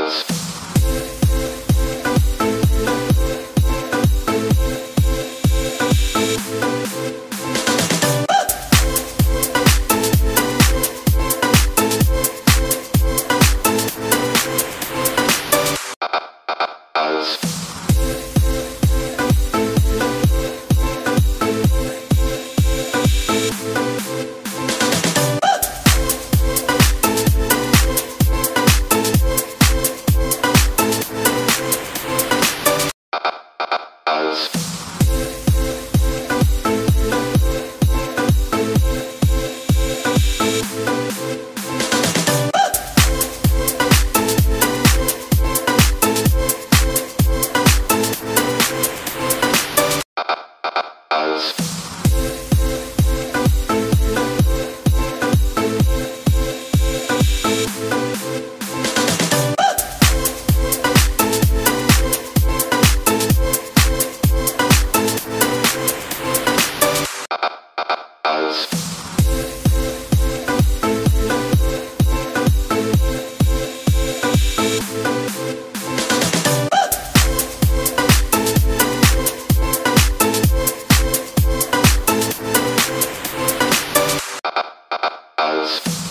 Podcast. Mixes.